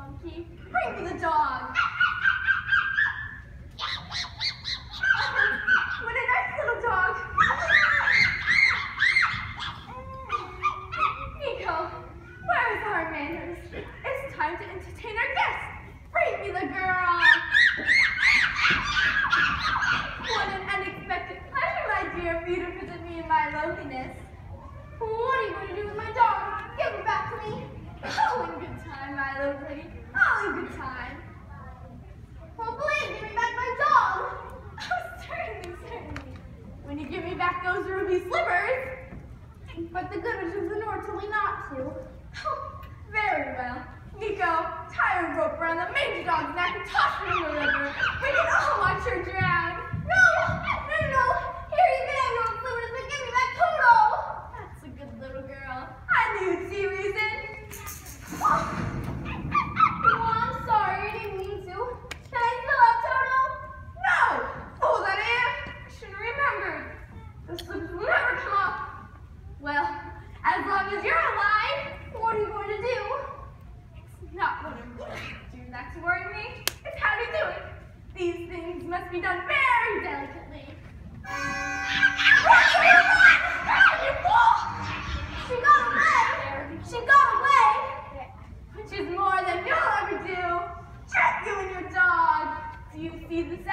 monkey. Bring me the dog. what a nice little dog. Nikko, where is our manners? It's time to entertain our guests. Bring me the girl. what an unexpected pleasure, my dear, for you to visit me in my loneliness. What do you my little pretty. Oh, All in good time. Well, please give me back my dog. Oh, certainly, certainly. When you give me back those ruby slippers. But the good witch north told me not to. Oh, very well. Nikko, tie a rope around the mangy dog's neck and toss me The never come off. Well, as long as you're alive, what are you going to do? It's not what I'm going to do that's worrying me. It's how to do it. These things must be done very delicately. You fool! She got away! She got away! Which is more than you'll ever do. You and your dog. Do you see this